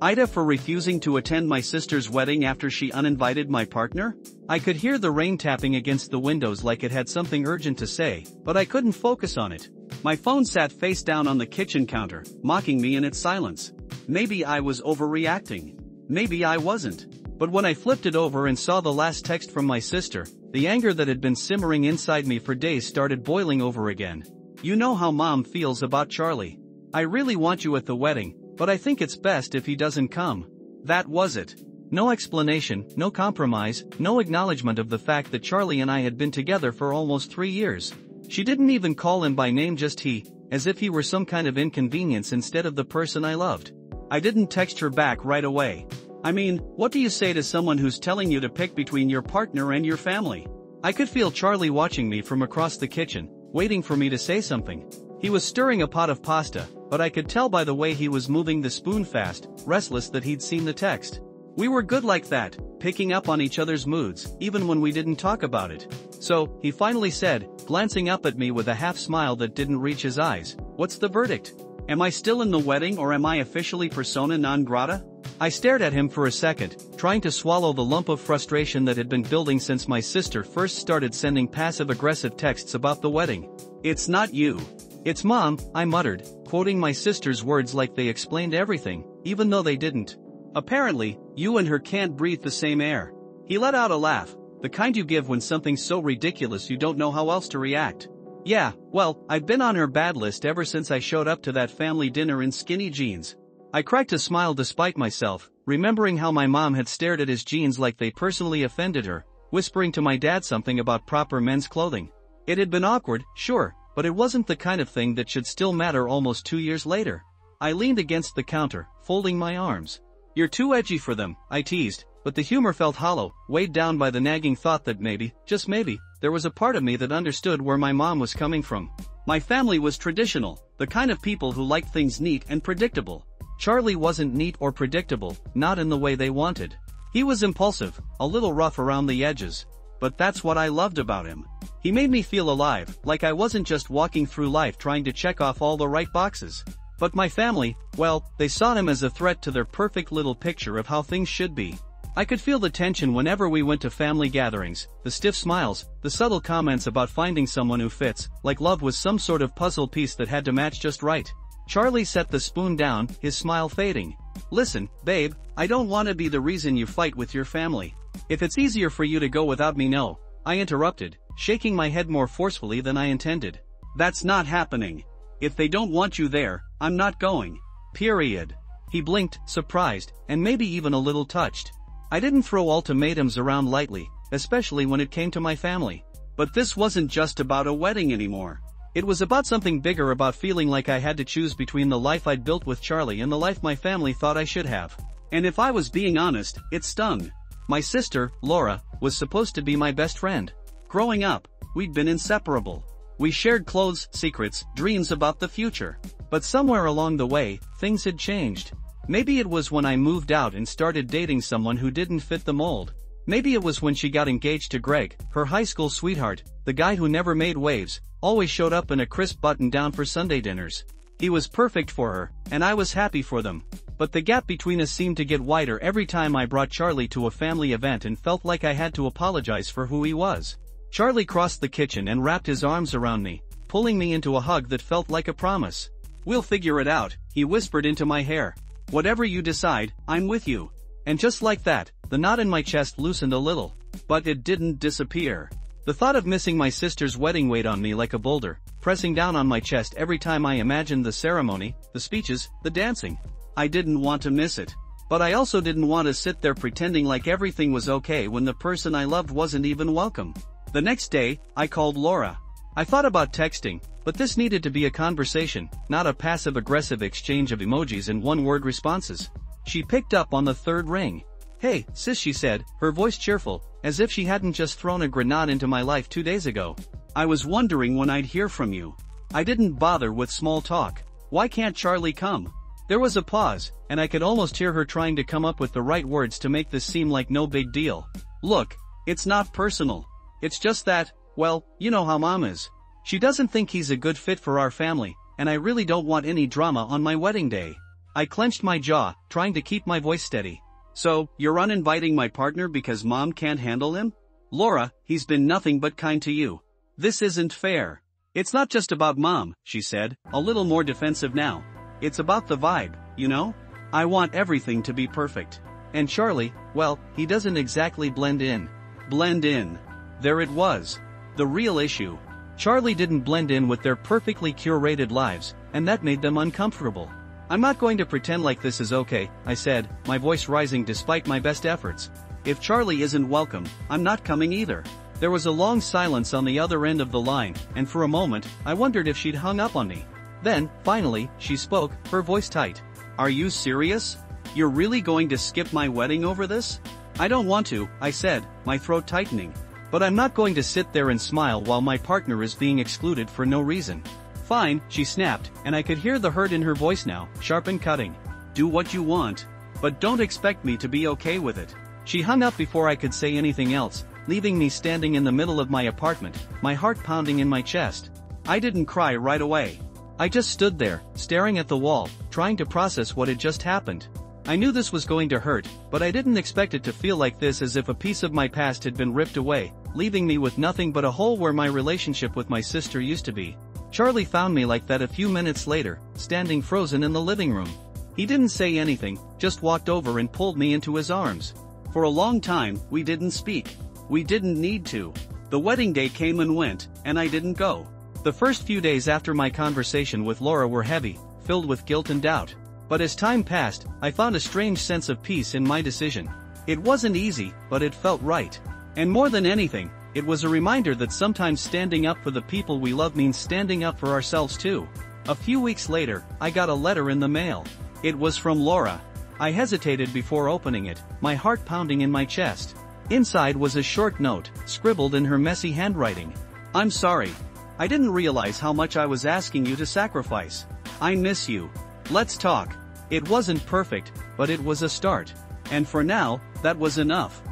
AITA for refusing to attend my sister's wedding after she uninvited my partner? I could hear the rain tapping against the windows like it had something urgent to say, but I couldn't focus on it. My phone sat face down on the kitchen counter, mocking me in its silence. Maybe I was overreacting. Maybe I wasn't. But when I flipped it over and saw the last text from my sister, the anger that had been simmering inside me for days started boiling over again. You know how mom feels about Charlie. I really want you at the wedding, but I think it's best if he doesn't come. That was it. No explanation, no compromise, no acknowledgement of the fact that Charlie and I had been together for almost three years. She didn't even call him by name just he, as if he were some kind of inconvenience instead of the person I loved. I didn't text her back right away. I mean, what do you say to someone who's telling you to pick between your partner and your family? I could feel Charlie watching me from across the kitchen, waiting for me to say something. He was stirring a pot of pasta, but I could tell by the way he was moving the spoon fast, restless that he'd seen the text. We were good like that, picking up on each other's moods, even when we didn't talk about it. So, he finally said, glancing up at me with a half smile that didn't reach his eyes, What's the verdict? Am I still in the wedding or am I officially persona non grata? I stared at him for a second, trying to swallow the lump of frustration that had been building since my sister first started sending passive aggressive texts about the wedding. It's not you. It's mom, I muttered, quoting my sister's words like they explained everything, even though they didn't. Apparently, you and her can't breathe the same air. He let out a laugh, the kind you give when something's so ridiculous you don't know how else to react. Yeah, well, I've been on her bad list ever since I showed up to that family dinner in skinny jeans. I cracked a smile despite myself, remembering how my mom had stared at his jeans like they personally offended her, whispering to my dad something about proper men's clothing. It had been awkward, sure, but it wasn't the kind of thing that should still matter almost two years later. I leaned against the counter, folding my arms. You're too edgy for them, I teased, but the humor felt hollow, weighed down by the nagging thought that maybe, just maybe, there was a part of me that understood where my mom was coming from. My family was traditional, the kind of people who liked things neat and predictable. Charlie wasn't neat or predictable, not in the way they wanted. He was impulsive, a little rough around the edges. But that's what I loved about him. He made me feel alive, like I wasn't just walking through life trying to check off all the right boxes. But my family, well, they saw him as a threat to their perfect little picture of how things should be. I could feel the tension whenever we went to family gatherings, the stiff smiles, the subtle comments about finding someone who fits, like love was some sort of puzzle piece that had to match just right. Charlie set the spoon down, his smile fading. Listen, babe, I don't want to be the reason you fight with your family. If it's easier for you to go without me no, I interrupted, shaking my head more forcefully than I intended. That's not happening. If they don't want you there, I'm not going. Period. He blinked, surprised, and maybe even a little touched. I didn't throw ultimatums around lightly, especially when it came to my family. But this wasn't just about a wedding anymore. It was about something bigger about feeling like I had to choose between the life I'd built with Charlie and the life my family thought I should have. And if I was being honest, it stung. My sister, Laura, was supposed to be my best friend. Growing up, we'd been inseparable. We shared clothes, secrets, dreams about the future. But somewhere along the way, things had changed. Maybe it was when I moved out and started dating someone who didn't fit the mold. Maybe it was when she got engaged to Greg, her high school sweetheart, the guy who never made waves, always showed up in a crisp button down for Sunday dinners. He was perfect for her, and I was happy for them. But the gap between us seemed to get wider every time I brought Charlie to a family event and felt like I had to apologize for who he was. Charlie crossed the kitchen and wrapped his arms around me, pulling me into a hug that felt like a promise. We'll figure it out, he whispered into my hair. Whatever you decide, I'm with you. And just like that, the knot in my chest loosened a little. But it didn't disappear. The thought of missing my sister's wedding weighed on me like a boulder, pressing down on my chest every time I imagined the ceremony, the speeches, the dancing. I didn't want to miss it. But I also didn't want to sit there pretending like everything was okay when the person I loved wasn't even welcome. The next day, I called Laura. I thought about texting, but this needed to be a conversation, not a passive-aggressive exchange of emojis and one-word responses. She picked up on the third ring. Hey, sis she said, her voice cheerful, as if she hadn't just thrown a grenade into my life two days ago. I was wondering when I'd hear from you. I didn't bother with small talk. Why can't Charlie come? There was a pause, and I could almost hear her trying to come up with the right words to make this seem like no big deal. Look, it's not personal. It's just that, well, you know how mom is. She doesn't think he's a good fit for our family, and I really don't want any drama on my wedding day. I clenched my jaw, trying to keep my voice steady. So, you're uninviting my partner because mom can't handle him? Laura, he's been nothing but kind to you. This isn't fair. It's not just about mom, she said, a little more defensive now. It's about the vibe, you know? I want everything to be perfect. And Charlie, well, he doesn't exactly blend in. Blend in. There it was. The real issue. Charlie didn't blend in with their perfectly curated lives, and that made them uncomfortable. I'm not going to pretend like this is okay, I said, my voice rising despite my best efforts. If Charlie isn't welcome, I'm not coming either. There was a long silence on the other end of the line, and for a moment, I wondered if she'd hung up on me. Then, finally, she spoke, her voice tight. Are you serious? You're really going to skip my wedding over this? I don't want to, I said, my throat tightening. But I'm not going to sit there and smile while my partner is being excluded for no reason. Fine, she snapped, and I could hear the hurt in her voice now, sharp and cutting. Do what you want. But don't expect me to be okay with it. She hung up before I could say anything else, leaving me standing in the middle of my apartment, my heart pounding in my chest. I didn't cry right away. I just stood there, staring at the wall, trying to process what had just happened. I knew this was going to hurt, but I didn't expect it to feel like this as if a piece of my past had been ripped away, leaving me with nothing but a hole where my relationship with my sister used to be. Charlie found me like that a few minutes later, standing frozen in the living room. He didn't say anything, just walked over and pulled me into his arms. For a long time, we didn't speak. We didn't need to. The wedding day came and went, and I didn't go. The first few days after my conversation with Laura were heavy, filled with guilt and doubt. But as time passed, I found a strange sense of peace in my decision. It wasn't easy, but it felt right. And more than anything, it was a reminder that sometimes standing up for the people we love means standing up for ourselves too. A few weeks later, I got a letter in the mail. It was from Laura. I hesitated before opening it, my heart pounding in my chest. Inside was a short note, scribbled in her messy handwriting. I'm sorry. I didn't realize how much I was asking you to sacrifice. I miss you. Let's talk. It wasn't perfect, but it was a start. And for now, that was enough.